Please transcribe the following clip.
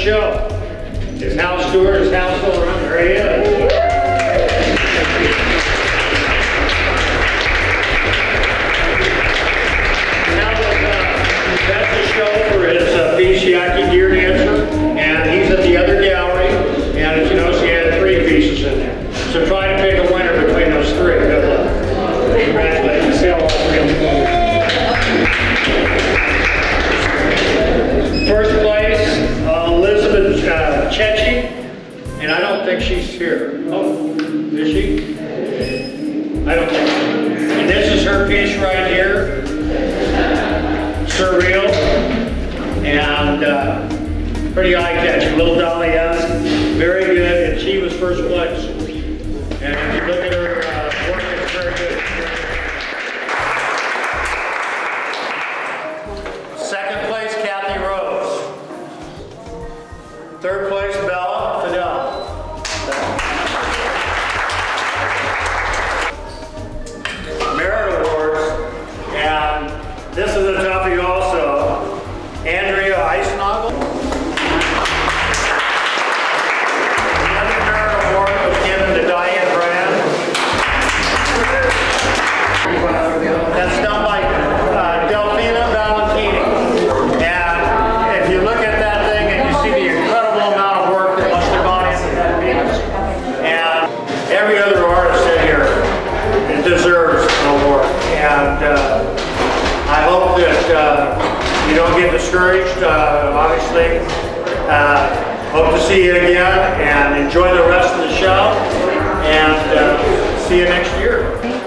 show. His house steward, his house still around, there he is. Now, uh, Best of show for his uh, Bishaki and I don't think she's here. Oh, is she? I don't think so. And this is her piece right here. Surreal. And uh, pretty eye-catching, little Dali-esque, very I hope that uh, you don't get discouraged, uh, obviously. Uh, Hope to see you again and enjoy the rest of the show. And see you next year.